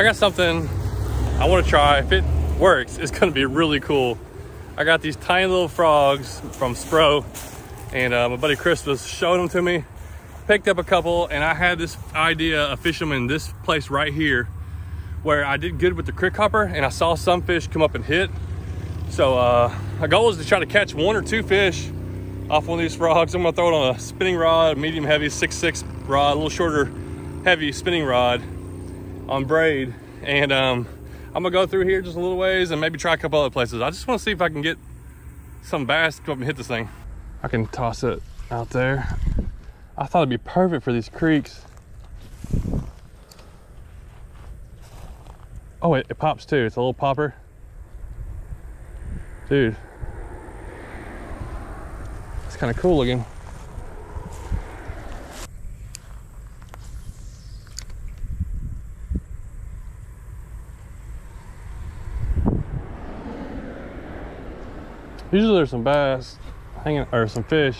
I got something I want to try. If it works, it's going to be really cool. I got these tiny little frogs from Spro, and uh, my buddy Chris was showing them to me. Picked up a couple, and I had this idea of in this place right here, where I did good with the Crickhopper, and I saw some fish come up and hit. So uh, my goal is to try to catch one or two fish off one of these frogs. I'm gonna throw it on a spinning rod, medium heavy, six six rod, a little shorter, heavy spinning rod on braid. And um, I'm gonna go through here just a little ways and maybe try a couple other places. I just wanna see if I can get some bass to come up and hit this thing. I can toss it out there. I thought it'd be perfect for these creeks. Oh, it, it pops too. It's a little popper. Dude. It's kind of cool looking. Usually there's some bass hanging, or some fish.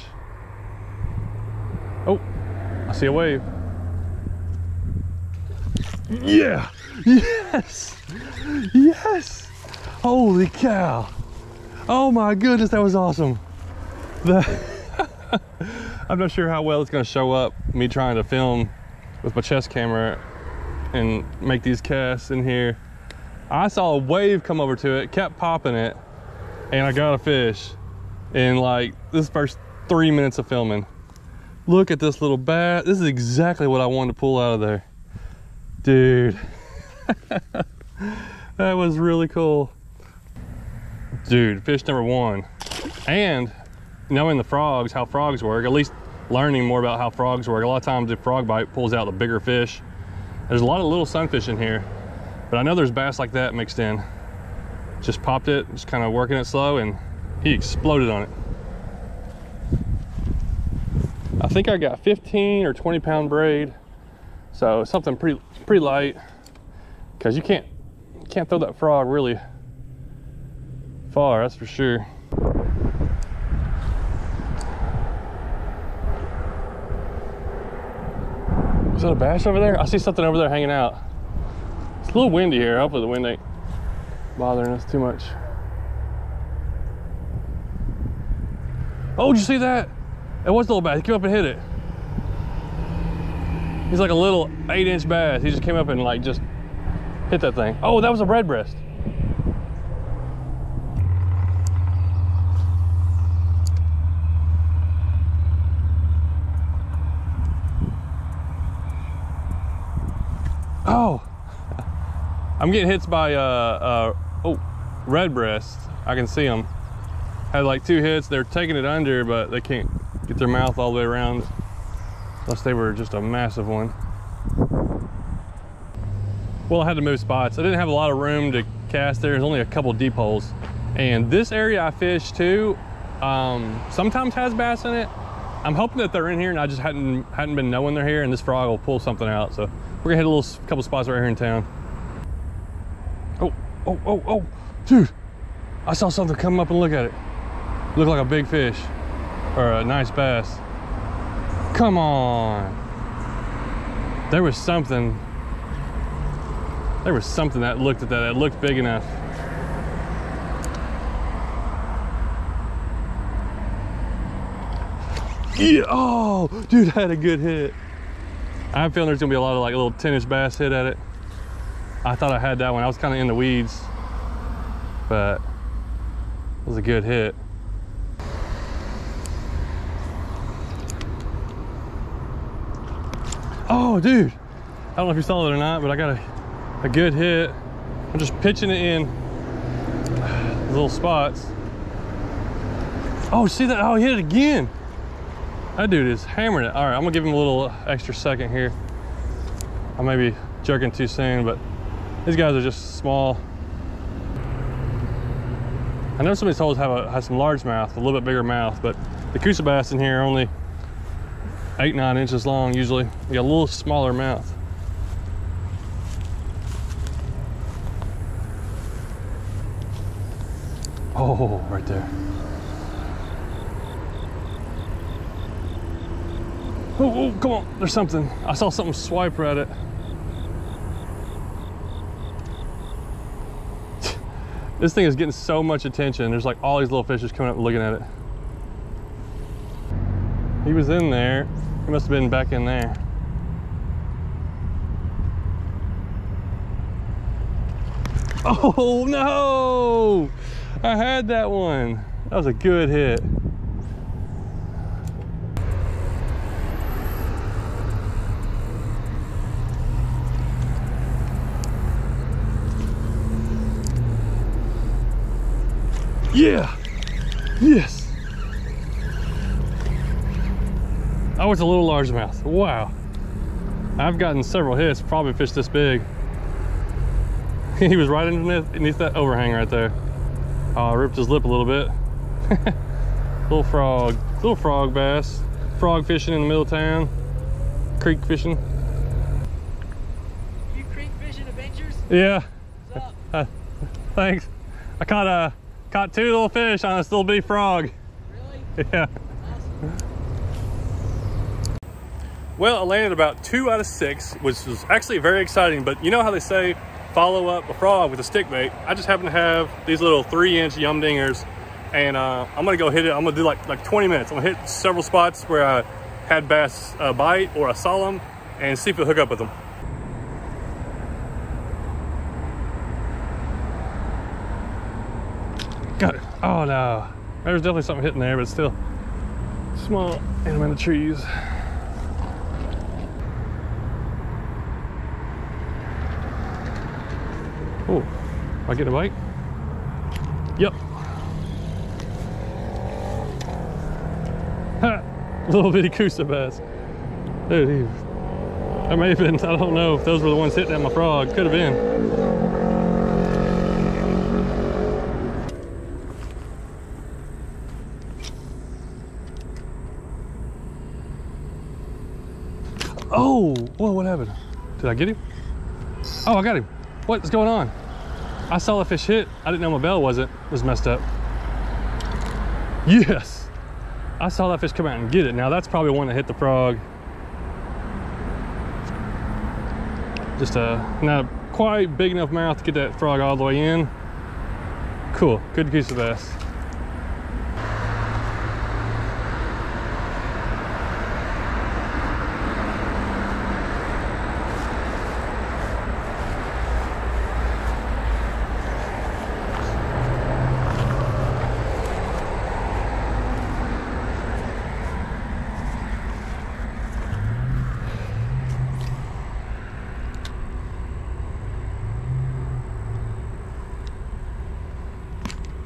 Oh, I see a wave. Yeah, yes, yes. Holy cow. Oh my goodness, that was awesome. The I'm not sure how well it's gonna show up, me trying to film with my chest camera and make these casts in here. I saw a wave come over to it, kept popping it, and I got a fish in like this first three minutes of filming. Look at this little bat. This is exactly what I wanted to pull out of there. Dude, that was really cool. Dude, fish number one. And knowing the frogs, how frogs work, at least learning more about how frogs work. A lot of times the frog bite pulls out the bigger fish. There's a lot of little sunfish in here, but I know there's bass like that mixed in. Just popped it, just kind of working it slow, and he exploded on it. I think I got 15 or 20 pound braid. So something pretty pretty light. Cause you can't can't throw that frog really far, that's for sure. Is that a bass over there? I see something over there hanging out. It's a little windy here. Hopefully the wind ain't bothering us too much. Oh, did you see that? It was a little bass. He came up and hit it. He's like a little eight inch bass. He just came up and like just hit that thing. Oh, that was a red breast. Oh, I'm getting hits by, uh, uh, oh, red breast. I can see them. Had like two hits. They're taking it under, but they can't get their mouth all the way around unless they were just a massive one. Well, I had to move spots. I didn't have a lot of room to cast there. There's only a couple deep holes. And this area I fish too, um, sometimes has bass in it. I'm hoping that they're in here and I just hadn't hadn't been knowing they're here and this frog will pull something out. So we're gonna hit a little couple spots right here in town. Oh, oh, oh, oh, dude. I saw something come up and look at it. Looked like a big fish or a nice bass. Come on. There was something, there was something that looked at that, that looked big enough. Yeah, oh, dude, I had a good hit. I have a feeling there's gonna be a lot of like little 10 inch bass hit at it. I thought I had that one. I was kind of in the weeds, but it was a good hit. Oh, dude. I don't know if you saw it or not, but I got a, a good hit. I'm just pitching it in little spots. Oh, see that? Oh, he hit it again. That dude is hammering it. All right, I'm gonna give him a little extra second here. I may be jerking too soon, but these guys are just small. I know some of these holes have, a, some largemouth, a little bit bigger mouth, but the Coosa bass in here are only eight, nine inches long usually. You got a little smaller mouth. Oh, right there. Oh, oh, come on, there's something. I saw something swipe right at it. This thing is getting so much attention. There's like all these little fishes coming up and looking at it. He was in there. He must have been back in there. Oh no! I had that one. That was a good hit. Yeah. Yes. Oh, it's a little largemouth. Wow. I've gotten several hits, probably fish this big. he was right underneath, underneath that overhang right there. Oh, I ripped his lip a little bit. little frog, little frog bass. Frog fishing in the middle of town. Creek fishing. You creek fishing adventures? Yeah. What's up? Uh, thanks. I caught a caught two little fish on a still big frog. Really? Yeah. Awesome. Well, I landed about two out of six, which was actually very exciting. But you know how they say follow up a frog with a stick bait? I just happen to have these little three inch yum dingers and uh, I'm gonna go hit it. I'm gonna do like, like 20 minutes. I'm gonna hit several spots where I had bass uh, bite or I saw them and see if we hook up with them. Got it. Oh no. There's definitely something hitting there, but still small and I'm in the trees. Oh, I get a bite? Yep. Ha! Little bitty Coosa bass. Dude, that may have been, I don't know if those were the ones hitting at my frog. Could have been. Oh, whoa, what happened? Did I get him? Oh, I got him. What's going on? I saw the fish hit. I didn't know my bell wasn't was messed up. Yes. I saw that fish come out and get it. Now that's probably one that hit the frog. Just uh, not quite big enough mouth to get that frog all the way in. Cool, good Coosa bass.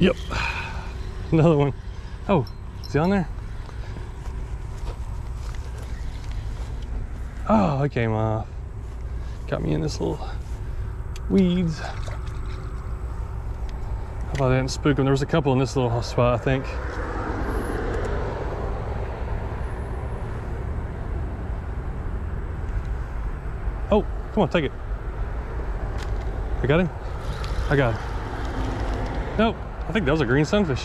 Yep. Another one. Oh, is he on there? Oh, it came off. Got me in this little weeds. How about I didn't spook him? There was a couple in this little spot, I think. Oh, come on, take it. I got him? I got him. Nope. I think that was a green sunfish.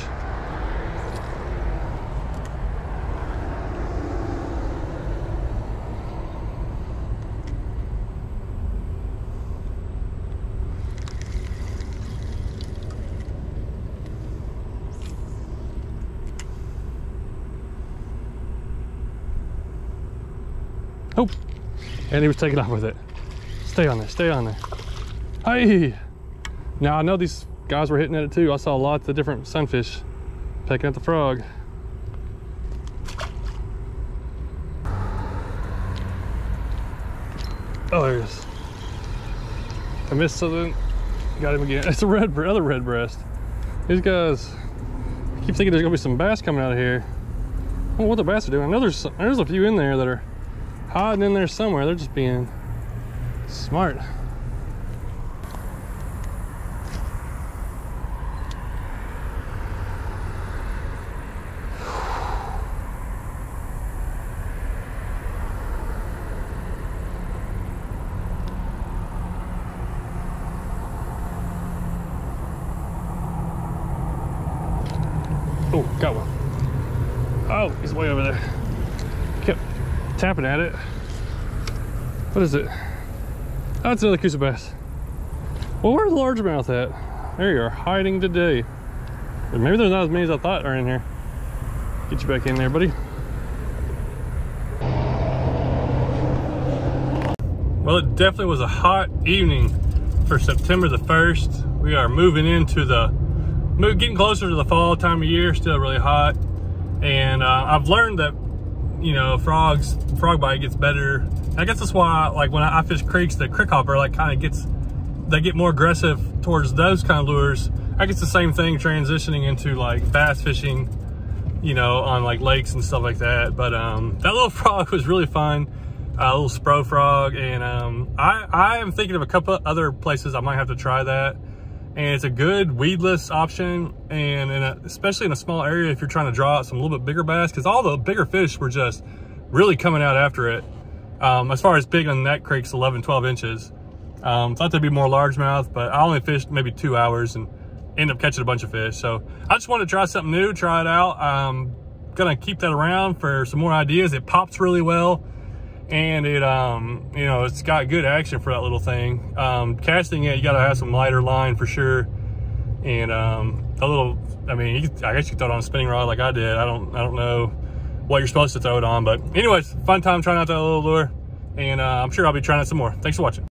Oh, and he was taking off with it. Stay on there, stay on there. Hey! Now I know these guys were hitting at it too. I saw lots of different sunfish pecking at the frog. Oh, there it is. I missed something. Got him again. It's a red, other red breast. These guys, I keep thinking there's gonna be some bass coming out of here. I don't know what the bass are doing. I know there's, there's a few in there that are hiding in there somewhere. They're just being smart. Oh, got one. Oh, he's way over there. Kept tapping at it. What is it? Oh, it's another Coosa bass. Well, where's the largemouth at? There you are hiding today. Maybe there's not as many as I thought are in here. Get you back in there, buddy. Well, it definitely was a hot evening for September the 1st. We are moving into the, getting closer to the fall time of year, still really hot. And uh, I've learned that, you know, frogs, frog bite gets better. I guess that's why, like when I fish creeks, the Crickhopper like kind of gets, they get more aggressive towards those kind of lures. I guess the same thing transitioning into like bass fishing, you know, on like lakes and stuff like that. But um, that little frog was really fun a little spro frog. And um, I, I am thinking of a couple other places I might have to try that. And it's a good weedless option. And in a, especially in a small area, if you're trying to draw out some a little bit bigger bass, because all the bigger fish were just really coming out after it. Um, as far as big on that creek's 11, 12 inches. Um, thought there'd be more largemouth, but I only fished maybe two hours and ended up catching a bunch of fish. So I just wanted to try something new, try it out. I'm gonna keep that around for some more ideas. It pops really well and it um you know it's got good action for that little thing. Um casting it you got to have some lighter line for sure. And um a little i mean you, i guess you throw it on a spinning rod like i did. I don't i don't know what you're supposed to throw it on but anyways fun time trying out that little lure. And uh, i'm sure i'll be trying it some more. Thanks for watching